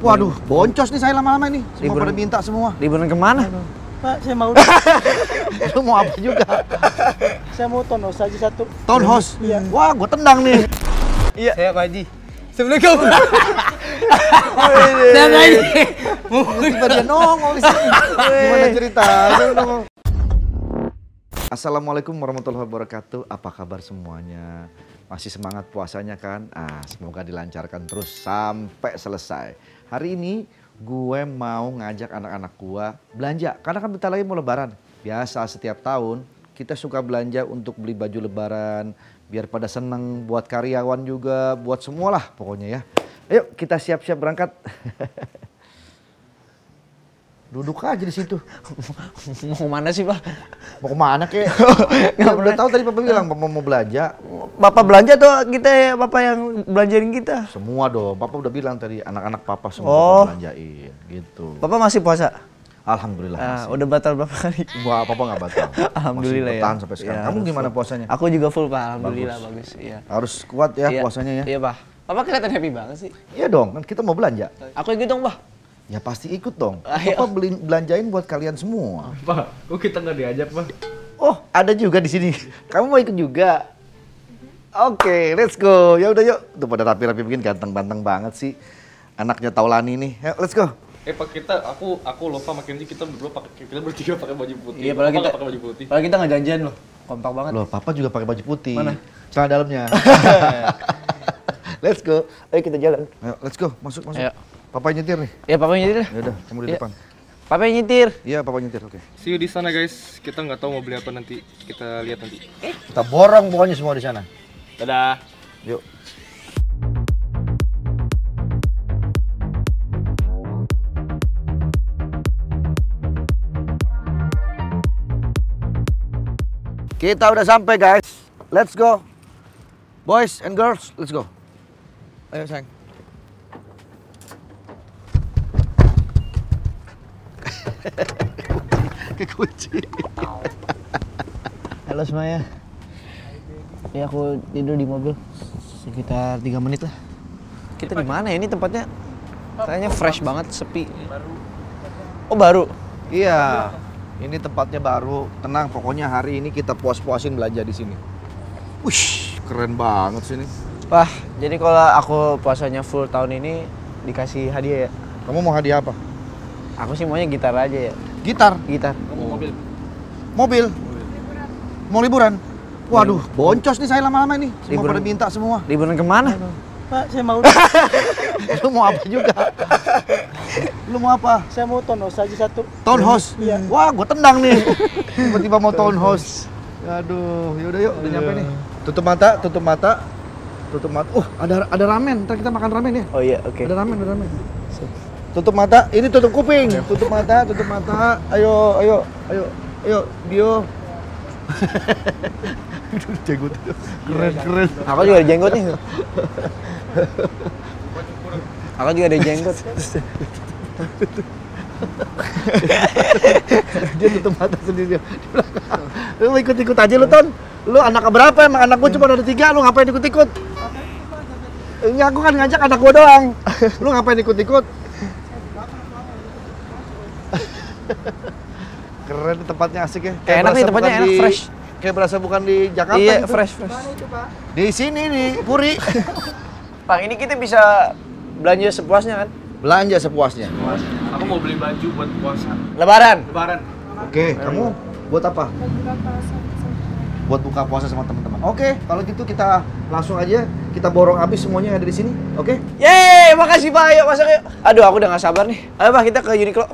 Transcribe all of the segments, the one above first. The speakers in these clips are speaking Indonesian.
Waduh, boncos nih saya lama-lama ini. Semua Liburan- pada minta semua. Liburan ke mana? Pak, saya mau Lu mau apa juga? saya mau tonos aja satu. Townhouse. Iya. Wah, gua tendang nih. Iya. Saya Pak Haji. Assalamualaikum. Saya Haji. Tiba dia nongol di sini. Gimana cerita? Assalamualaikum warahmatullahi wabarakatuh. Apa kabar semuanya? Masih semangat puasanya kan? Ah, semoga dilancarkan terus sampai selesai. Hari ini gue mau ngajak anak-anak gue belanja. Karena kan bentar lagi mau lebaran. Biasa setiap tahun kita suka belanja untuk beli baju lebaran. Biar pada seneng buat karyawan juga, buat semualah pokoknya ya. Ayo kita siap-siap berangkat. Duduk aja di situ. Mau mana sih, Pak? Mau ke mana kek? Nggak udah tahu tadi papa bilang papa mau belanja. Bapak belanja tuh kita ya, Bapak yang belanjain kita. Semua dong. Papa udah bilang tadi anak-anak papa semua Oh. papa belanjain gitu. Bapak masih puasa? Alhamdulillah. Ah, masih. udah batal berapa kali? Wah, papa nggak batal. Alhamdulillah Masih ya. sampai sekarang. Ya, Kamu gimana full. puasanya? Aku juga full, Pak. Alhamdulillah bagus. Iya. Harus kuat ya Iya. puasanya ya. Iya, Pak. Bapak kelihatan happy banget sih. Iya dong, kan kita mau belanja. Aku ikut dong, Pak. Ya pasti ikut dong. Ayo. Papa beli belanjain buat kalian semua. Pak, kok kita nggak diajak, Pak? Oh, ada juga di sini. Kamu mau ikut juga? Oke, let's go. Ya udah yuk. Tuh pada rapi-rapi begini ganteng-ganteng banget sih. Anaknya Taulani nih. Yuk, let's go. Eh, Pak, kita, aku, aku lupa makin kita berdua pakai, kita bertiga pakai baju putih. Iya, padahal kita pakai baju putih. Padahal kita nggak janjian loh. Kompak banget. Loh, papa juga pakai baju putih. Mana? Celana dalamnya. let's go. Ayo kita jalan. Ayo, let's go. Masuk, masuk. Ayo. Papa nyetir nih. Ya, Papa nyetir. Ya udah, kamu di Iya. depan. Papa nyetir. Iya, papa nyetir. Oke. See you di sana, guys. Kita nggak tahu mau beli apa nanti. Kita lihat nanti. Kita borong pokoknya semua di sana. Dadah. Yuk. Kita udah sampai guys. Let's go. Boys and girls, let's go. Ayo sayang. Kekunci. Halo semuanya. Ya aku tidur di mobil sekitar 3 menit lah. Kita di mana ya? Ini tempatnya kayaknya fresh banget, sepi. Oh baru. Iya. Ini tempatnya baru. Tenang, pokoknya hari ini kita puas-puasin belanja di sini. Wih, keren banget sini. Wah, jadi kalau aku puasanya full tahun ini dikasih hadiah ya. Kamu mau hadiah apa? Aku sih maunya gitar aja ya. Gitar, Gitar. Kamu mobil. mobil. Mau liburan? Waduh, boncos nih saya lama-lama ini. Semua Liburan- pada minta semua. Liburan ke mana? Pak, saya mau Lu mau apa juga? Lu mau apa? saya mau tonos aja satu. Townhouse? Iya. Wah, gua tendang nih. Tiba-tiba mau townhouse. Aduh, yaudah yuk, udah nyampe nih. Tutup mata, tutup mata. Tutup mata. Uh, ada ada ramen. Ntar kita makan ramen ya. Oh iya, oke. Ada ramen, ada ramen. Tutup mata, ini tutup kuping. Tutup mata, tutup mata. Ayo, ayo, ayo, ayo, Dio. Jenggot. Keren, keren. Aku juga ada jenggot nih. Aku juga ada jenggot. Dia tutup mata sendiri di belakang. Lu ikut-ikut aja lu, Ton. Lu anak berapa emang? Anak gua cuma ada tiga, lu ngapain ikut-ikut? Enggak, aku kan ngajak anak gua doang. Lu ngapain ikut-ikut? Keren tempatnya asik ya. Kayak enak nih, berasa tempatnya enak, di- fresh. Kayak berasa bukan di Jakarta iya, gitu. fresh, fresh. Di sini di Puri. Pak, ini kita bisa belanja sepuasnya kan? Belanja sepuasnya. Aku mau beli baju buat puasa. Lebaran. Lebaran. Oke, kamu buat apa? Buat buka puasa sama teman-teman. Oke, kalau gitu kita langsung aja kita borong habis semuanya yang ada di sini. Oke? Yeay, makasih Pak. Ayo masuk yuk. Aduh, aku udah gak sabar nih. Ayo Pak, kita ke Uniqlo.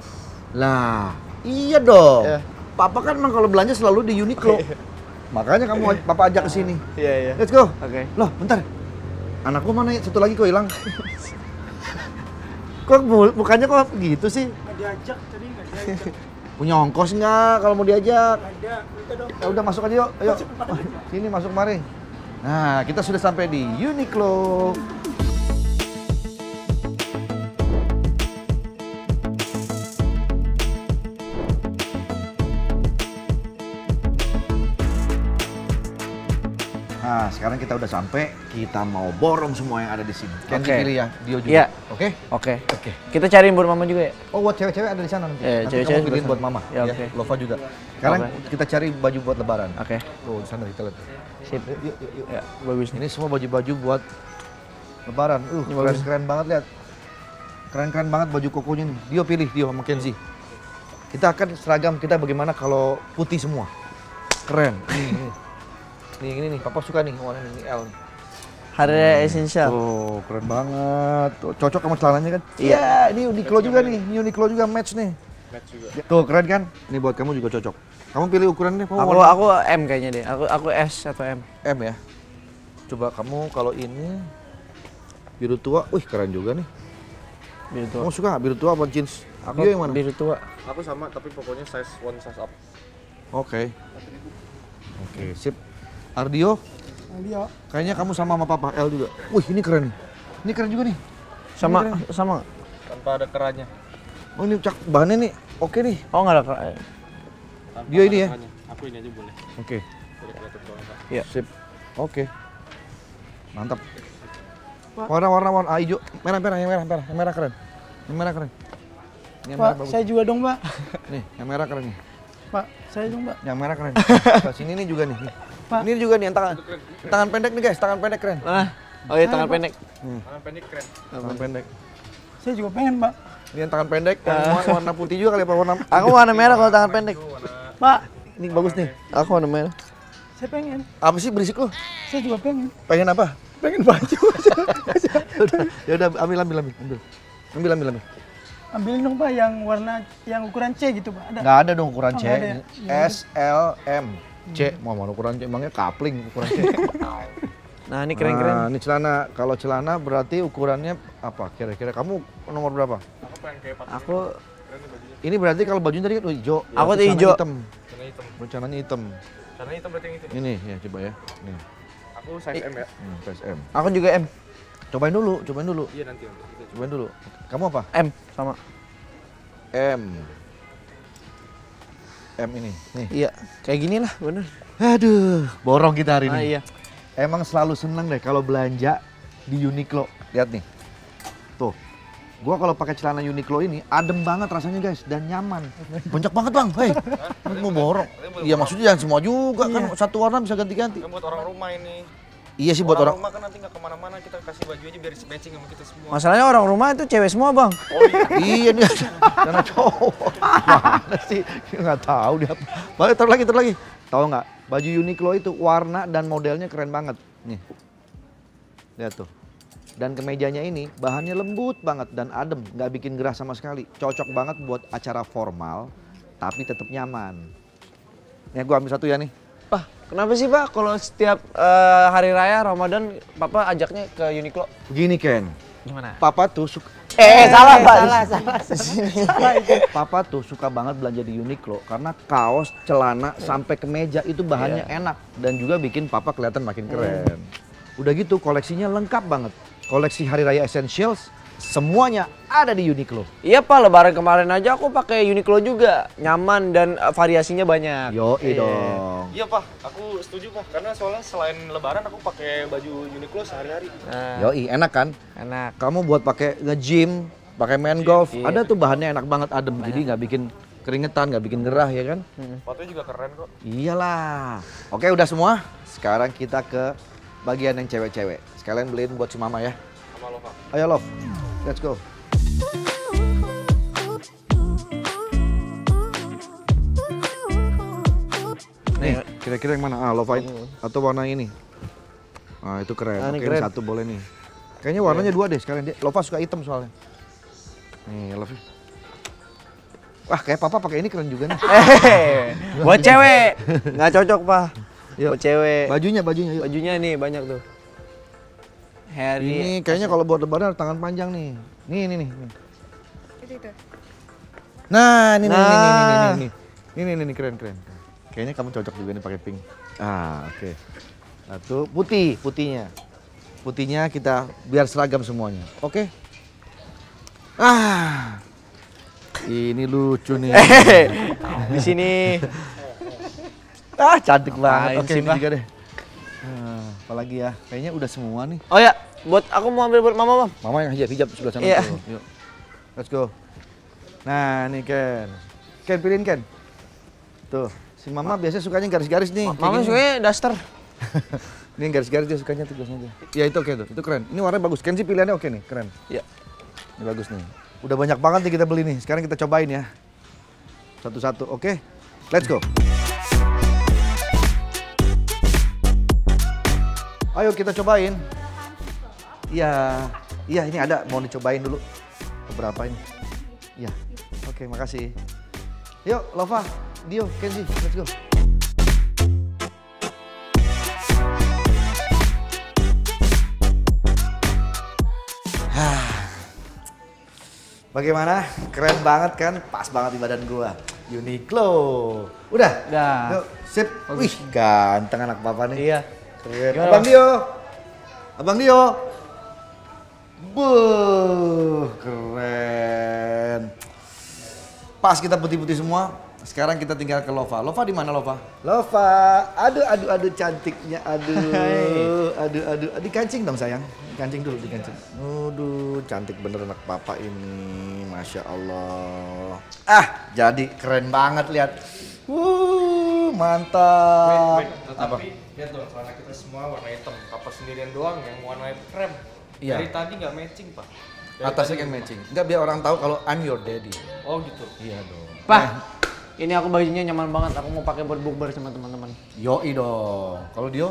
Lah, iya dong. Iya. Papa kan emang kalau belanja selalu di Uniqlo. Makanya kamu aj- papa ajak ke sini. Iya, iya. Let's go. Oke. Loh, bentar. Anakku mana ya? Satu lagi kok hilang. kok bu- bukannya kok gitu sih? Nggak diajak tadi nggak diajak. Punya ongkos nggak kalau mau diajak? Ada, minta dong. Ya udah masuk aja yuk. Ayo. Sini masuk mari. Nah, kita sudah sampai di Uniqlo. Sekarang kita udah sampai, kita mau borong semua yang ada di sini. Oke. pilih ya, Dio juga. Iya. Oke? Oke. Oke. Kita cariin buat mama juga ya. Oh, buat cewek-cewek ada di sana nanti. Iya, nanti cewek-cewek kamu pilihin buat mama. Ya, oke. Lova juga. Sekarang Oke. kita cari baju buat lebaran. Oke. Oh, di sana kita lihat. Sip. Yuk, yuk, yuk. Ya, bagus. Ini semua baju-baju buat lebaran. Uh, Ini keren-keren banget lihat. Keren-keren banget baju kokonya nih. Dio pilih, Dio sama Kenzi. Kita akan seragam kita bagaimana kalau putih semua. Keren. Nih, ini nih, papa suka nih warna ini L. nih. Hari Raya Essential. Oh, keren banget. Tuh, cocok sama celananya kan? Iya. ini Uniqlo juga nih. Ini Uniqlo juga match nih. Match juga. Tuh, keren kan? Ini buat kamu juga cocok. Kamu pilih ukurannya, kamu Aku warna aku M kayaknya deh. Aku aku S atau M. M ya. Coba kamu kalau ini biru tua, wih keren juga nih. Biru tua. Kamu suka biru tua apa jeans? Aku Dio yang mana? biru tua. Aku sama tapi pokoknya size one size up. Oke. Oke, sip. Ardio, Dia kayaknya kamu sama sama papa L juga. Wih, ini keren nih. Ini keren juga nih. Sama Ini sama. nggak? Tanpa ada kerannya. Oh, ini cak bahannya nih. Oke nih. Oh nggak ada kera- Tanpa Dia ini ya? Aku ini aja boleh. Oke. Pak. Iya. Sip. Oke. Mantap. Warna warna warna ah, hijau, merah merah yang merah merah, yang merah keren. Yang merah keren. Ini yang Pak, merah bagus. saya juga dong, Pak. Nih, yang merah keren nih. Pak, saya dong, Pak. Yang merah keren. Nah, sini nih juga nih. Pak. Ini juga nih yang tangan tangan pendek nih guys, tangan pendek keren. Mana? Oh iya tangan pendek. Tangan pendek keren. Tangan pendek. Saya juga pengen, Pak. Ini yang tangan pendek, yang warna, warna putih juga kali apa warna? Aku warna merah kalau tangan pendek. Pak, Ini bagus nih. Aku warna merah. saya pengen. Apa sih berisik lu? Saya juga pengen. Pengen apa? Pengen baju. ya udah ambil ambil ambil ambil. Ambil ambil ambil. Ambilin dong, Pak, yang warna yang ukuran C gitu, Pak. Ada. Nggak ada dong ukuran Oh, C. ya? S L M C. Mau mana ukuran C? Emangnya kapling ukuran C. Nah ini keren-keren. Nah, ini celana. Kalau celana berarti ukurannya apa? Kira-kira kamu nomor berapa? Aku pengen kayak. Aku. Ini berarti kalau bajunya tadi kan oh, hijau. Aku Celana tuh hijau. Hitam. Warna hitam. Rencananya hitam. Karena hitam berarti yang itu. Ini ya coba ya. Nih, Aku size M ya. hmm, size M. aku juga M. Cobain dulu, cobain dulu. Iya nanti. Cobain dulu. Kamu apa? M sama. M. M ini. Nih. Iya, kayak gini lah, bener. Aduh, borong kita hari ini. Ah, iya. Emang selalu seneng deh kalau belanja di Uniqlo. Lihat nih. Tuh. Gua kalau pakai celana Uniqlo ini adem banget rasanya guys dan nyaman. Banyak banget bang, hei. Mau borong. Iya maksudnya jangan semua juga kan satu warna bisa ganti-ganti. Kan buat orang rumah ini. Iya sih buat orang. rumah kan nanti nggak ke mana-mana kita kasih baju aja biar matching sama kita semua. Masalahnya orang rumah itu cewek semua, Bang. iya nih karena cowok. Mana sih? Nggak tahu dia. Balik taruh lagi, taruh lagi. Tahu nggak? Baju Uniqlo itu warna dan modelnya keren banget. Nih. Lihat tuh. Dan kemejanya ini bahannya lembut banget dan adem, nggak bikin gerah sama sekali. Cocok banget buat acara formal, tapi tetap nyaman. Nih gua ambil satu ya nih. Pak, kenapa sih, Pak? Kalau setiap eh, hari raya Ramadan Papa ajaknya ke Uniqlo? Begini Ken, Gimana? Papa tuh suka, Eh, salah, Pak. Salah, salah. salah itu. Papa tuh suka banget belanja di Uniqlo karena kaos, celana, sampai kemeja itu bahannya enak dan juga bikin Papa kelihatan makin keren. Udah gitu koleksinya lengkap banget. Koleksi Hari Raya Essentials semuanya ada di Uniqlo. Iya, Pak. Lebaran kemarin aja aku pakai Uniqlo juga. Nyaman dan eh, variasinya banyak. Yo Iya. dong. Iya pak, aku setuju pak. Karena soalnya selain Lebaran aku pakai baju Uniqlo sehari-hari. Nah, Yoi, enak kan? enak. Kamu buat pakai nge-gym, pakai main golf, iya. ada tuh bahannya enak banget adem. Jadi nggak bikin keringetan, nggak bikin gerah ya kan? Fotonya juga keren kok. Iyalah. Oke udah semua. Sekarang kita ke bagian yang cewek-cewek. Sekalian beliin buat si mama ya. Sama lo pak. Ayo love, let's go. Nih, kira-kira yang mana? Ah, love white atau warna ini? Ah, itu keren. Ah, ini Oke, keren. satu boleh nih. Kayaknya warnanya dua deh sekalian. Dia, Lova suka hitam soalnya. Nih, love. Wah, kayak papa pakai ini keren juga nih. Buat cewek. Nggak cocok, Pak. Buat cewek. Bajunya, bajunya. Yuk. Bajunya nih banyak tuh. Harry. Ini kayaknya kalau buat lebaran harus tangan panjang nih. Nih, nih, nih. nih. Nah, ini nih, nih, nih, nih, nih, Nah. nih. Ini, nih, nih, keren, keren. Kayaknya kamu cocok juga nih pakai pink. Ah, oke. Satu, putih, putihnya. Putihnya kita biar seragam semuanya. Oke? Ah, ini lucu nih. di sini. ah, cantik banget. Oke, sih, ini juga deh. Ah. Apalagi ya, kayaknya udah semua nih. Oh ya, buat aku mau ambil buat mama, Bang. Mama yang hijab hijab sebelah sana Iya. tuh. Yuk. Let's go. Nah, nih Ken. Ken pilihin Ken. Tuh, si Mama biasanya sukanya garis-garis nih. Mama sukanya daster. Ini yang garis-garis dia sukanya tuh biasanya. Iya itu oke tuh, itu keren. Ini warnanya bagus. Ken sih pilihannya oke nih, keren. Iya. Ini bagus nih. Udah banyak banget nih kita beli nih. Sekarang kita cobain ya. Satu-satu, oke? Let's go. Ayo kita cobain. Iya, iya ini ada mau dicobain dulu. Beberapa ini. Iya. Oke, makasih. Yuk, Lova, Dio, Kenzi, let's go. Bagaimana? Keren banget kan? Pas banget di badan gua. Uniqlo. Udah? Udah. Yuk, sip. Wih, ganteng anak papa nih. Iya. Keren. Abang Bang? Dio. Abang Dio. Buh, keren. Pas kita putih-putih semua. Sekarang kita tinggal ke Lova. Lova di mana Lova? Lova. Aduh, aduh, aduh cantiknya. Aduh, aduh, aduh. Dikancing dong sayang. Dikancing dulu, dikancing. Aduh, cantik bener anak papa ini. Masya Allah. Ah, jadi keren banget lihat. Wuh, mantap. Wait, wait, Apa? tapi lihat dong celana kita semua warna hitam. Papa sendirian doang yang warna krem. Iya. Dari tadi nggak matching pak. Dari Atasnya kan matching. Enggak biar orang tahu kalau I'm your daddy. Oh gitu. Iya dong. Pak, ini aku bajunya nyaman banget. Aku mau pakai buat bukber sama teman-teman. Yoi dong. Kalau Dio,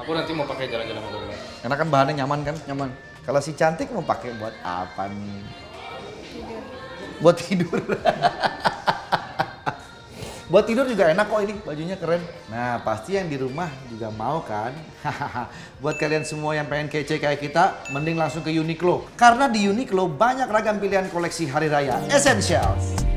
Aku nanti mau pakai jalan-jalan sama karena kan bahannya nyaman kan? Nyaman. Kalau si cantik mau pakai buat apa nih? Buat tidur. buat tidur juga enak kok ini, bajunya keren. Nah, pasti yang di rumah juga mau kan? buat kalian semua yang pengen kece kayak kita, mending langsung ke Uniqlo. Karena di Uniqlo banyak ragam pilihan koleksi hari raya Essentials.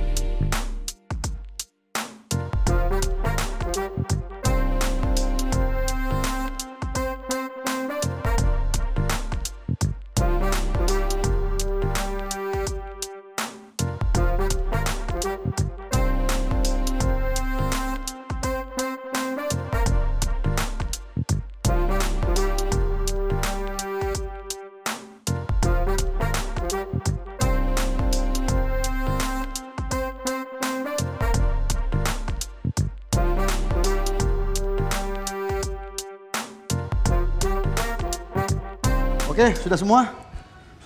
Oke, sudah semua?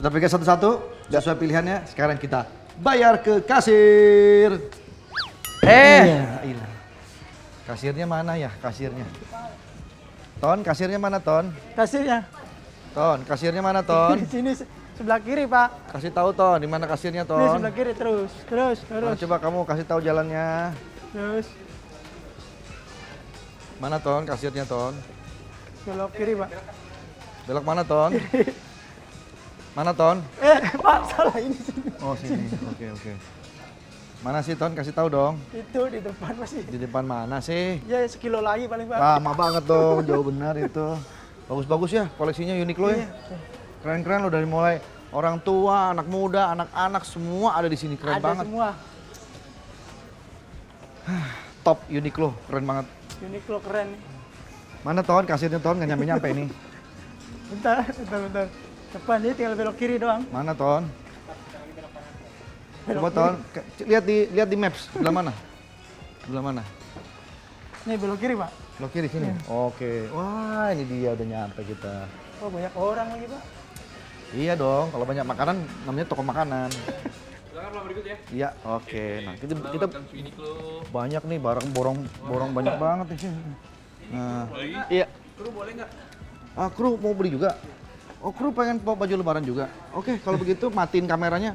Sudah pegang satu-satu? Sesuai pilihannya, sekarang kita bayar ke kasir. Eh, Iya. Kasirnya mana ya, kasirnya? Ton, kasirnya mana Ton? Kasirnya Ton, kasirnya mana Ton? di sini se- sebelah kiri pak. Kasih tahu Ton, di mana kasirnya Ini Ton? sebelah kiri terus, terus, terus, coba kamu kasih tahu jalannya. terus. Mana Ton, kasirnya Ton? Belok kiri pak. Belok mana Ton? Mana Ton? Eh pak salah ini sini. Oh sini, oke oke. Mana sih Ton? Kasih tahu dong. Itu di depan masih. Di depan mana sih? Ya sekilo lagi paling pak. Lama banget dong, jauh benar itu. Bagus-bagus ya koleksinya Uniqlo ya. Keren-keren loh dari mulai orang tua, anak muda, anak-anak semua ada di sini keren Ada banget. semua. Top Uniqlo, keren banget. Uniqlo keren nih. Mana Ton? Kasirnya Ton nggak nyampe-nyampe nih. Bentar, bentar, bentar. Depan dia tinggal belok kiri doang. Mana Ton? Coba Ton, lihat di lihat di maps sebelah mana? Sebelah mana? Nih belok kiri pak. Lo kiri sini. Oke. Wah, ini dia udah nyampe kita. Oh banyak orang lagi pak. Iya dong, kalau banyak makanan namanya toko makanan. Silakan berikut ya. Iya, oke. Nah, kita kita to Uniqlo. banyak nih barang borong borong banyak banget nih. Nah, iya. Kru boleh nggak? Ah kru mau beli juga. Oh, kru pengen bawa baju lebaran juga. Oke, kalau begitu matiin kameranya.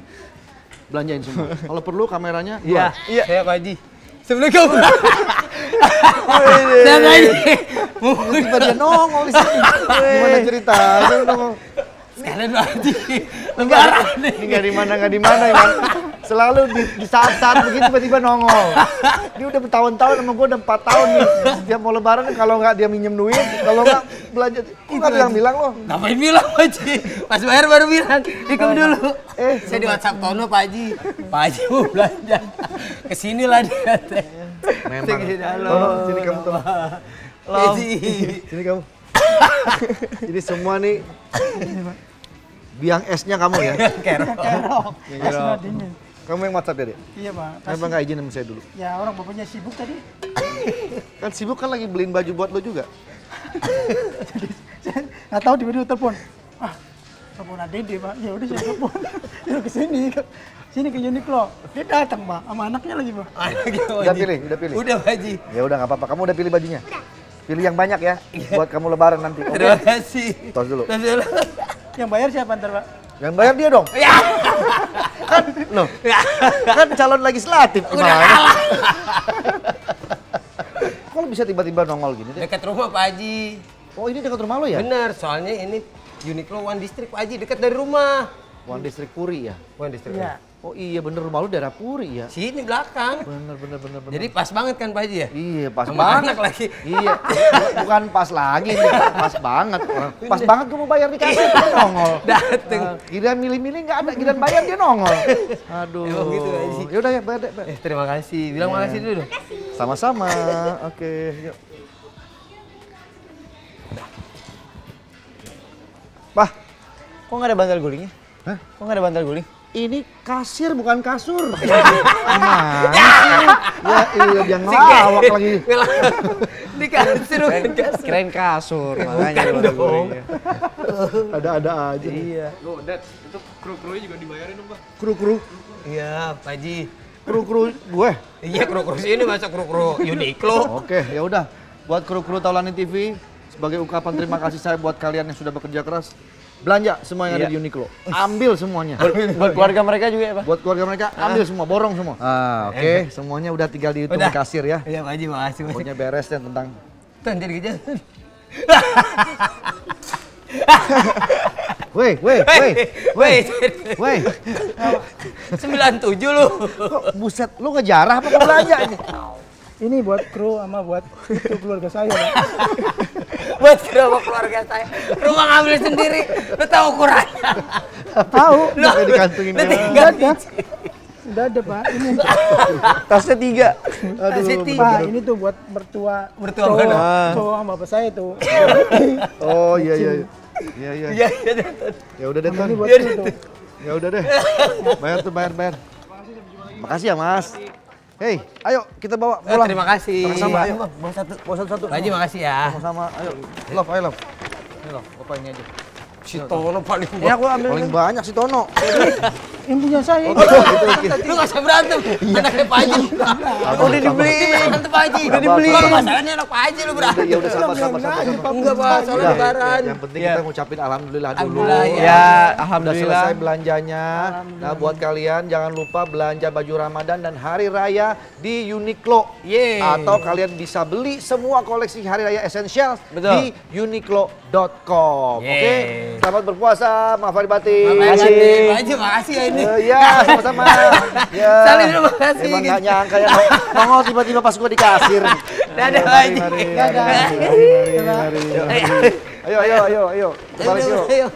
Belanjain semua. kalau perlu kameranya Iya, iya. Saya Pak Haji. Assalamualaikum. Saya Pak Haji. Tiba dia nongol di sini. Gimana cerita? Sekalian Pak Haji. Lebaran nih. Ini nggak di mana nggak di mana ya. Selalu di, di saat-saat begitu tiba-tiba nongol. Dia udah bertahun-tahun sama gue udah 4 tahun nih. Setiap mau lebaran kalau nggak dia minjem duit, kalau nggak belanja. Kok nggak bilang-bilang loh? Ngapain bilang Pak Haji? Pas bayar baru bilang. Ikut dulu. Eh, Saya di WhatsApp Tono Pak Haji. Pak Haji mau belanja. Ke sini lah dia teh. Memang. Halo. Tono, sini kamu Tono. Haji. Sini kamu. Ini semua nih biang esnya kamu ya. Kerok. Banget ini. Kamu yang WhatsApp ya, Dek? Iya pak. Kenapa nggak izin sama saya dulu? Ya orang bapaknya sibuk tadi. Kan sibuk kan lagi beliin baju buat lo juga. Saya nggak tahu tiba-tiba telepon. Ah, telepon Dede pak. Ya udah saya telepon. Dia ke sini, ke sini ke Uniqlo. Dia datang pak, sama anaknya lagi pak. Udah pilih, udah pilih. Udah Pak Haji. Ya udah nggak apa-apa. Kamu udah pilih bajunya? Pilih yang banyak ya, buat kamu lebaran nanti. Oke? Terima kasih. Tos dulu. Tos dulu. Yang bayar siapa ntar pak? Yang bayar dia dong. Ya. Kan, loh, kan calon legislatif gimana? Kok lo bisa tiba-tiba nongol gini deh? Dekat rumah Pak Haji. Oh ini dekat rumah lo ya? Bener, soalnya ini Uniqlo One District Pak Haji, dekat dari rumah. One District Puri ya? One District. Iya. Oh iya bener rumah lo daerah Puri ya? Sini belakang. Bener bener bener bener. Jadi pas banget kan Pak Haji ya? Iya pas Sama banget. anak lagi. Iya, bukan pas lagi, nih, pas banget. Pas banget gue mau bayar dikasih, dia nongol. Dateng. Nah, Giliran milih-milih nggak ada, giliran bayar dia nongol. Aduh. Emang gitu, Haji. Ya udah ya, bayar deh. Eh, terima kasih. Bilang Iya. makasih dulu dong. Sama-sama. Oke, yuk. Bah, Kok nggak ada bantal gulingnya? Hah? Kok nggak ada bantal guling? ini kasir bukan kasur. Gimana sih? Ya iya, dia ngelawak lagi. Dikasih lu kan kasih. Kirain kasur, makanya ada bantal gulingnya. Ada-ada aja. Iya. Lo, Dad, itu kru-krunya juga dibayarin dong, Pak. Kru-kru, Iya, Pak Haji. kru-kru gue. Iya, kru-kru sini masa kru-kru Uniqlo. Oke, ya udah. Buat kru-kru Taulani TV, sebagai ungkapan terima kasih saya buat kalian yang sudah bekerja keras, belanja semua yang ada di Uniqlo. Ambil semuanya. Buat keluarga mereka juga ya, Pak? buat keluarga mereka, ambil semua, borong semua. Ah, oke. Semuanya udah tinggal dihitung Udah. kasir ya. Iya, Pak Haji, makasih. Pokoknya beres deh tentang Tuh, jadi kejar. Woi, woi, woi, woi, woi. 97 lu. Kok buset, lu ngejarah apa belanja ini? Ini buat kru sama buat itu keluarga saya pak. Buat kenapa keluarga saya. Rumah ngambil sendiri. Lu tahu ukurannya. Tahu. Lu tinggal Udah ada. Udah ada pak. Ini Tasnya tiga. kasih pak tiga. ini tuh buat mertua. Mertua cowok, mana? cowok sama bapak saya tuh. Oh iya iya. iya. Iya iya. Iya, iya. Ya udah deh, Ton. Ini buat itu. Ya udah deh. Bayar tuh, bayar, bayar. Makasih ya, Mas. Hei, ayo kita bawa Eh, pulang. terima kasih. Sama-sama, ayo. Bawa satu. Bawa satu-satu. Pak Haji, makasih ya. Sama-sama, ayo. Love, ayo love. Ini love, bapak ini aja. Si Tono paling Ini aku ambil. Paling banyak sih Tono. Ini punya saya. Oh, gitu, gitu, gitu. Lu gak usah berantem. Anaknya Pak Haji. Udah dibeli. Berantem Pak Haji. Udah dibeli. Kalau masalahnya anak Pak Haji lu berantem. ya udah sabar, sabar, sabar. Enggak, Pak. Soalnya Udah, lebaran. Yang penting kita ngucapin alhamdulillah dulu. Alhamdulillah, ya. Ya, Udah alhamdulillah. selesai belanjanya. Nah, buat kalian jangan lupa belanja baju Ramadan dan Hari Raya di Uniqlo. Yeay. Atau kalian bisa beli semua koleksi Hari Raya Essentials di uniqlo.com. Oke, selamat berpuasa, maaf lahir batin. Makasih. Pak Haji, makasih ya ini. Eh, ya, sama-sama. Ya. Salim dulu, makasih. Emang gak nyangka ya, nong- nongol tiba-tiba pas gua di kasir. Dadah, Haji. mari, mari. Ayo, ayo, ayo, ayo. Balik yuk.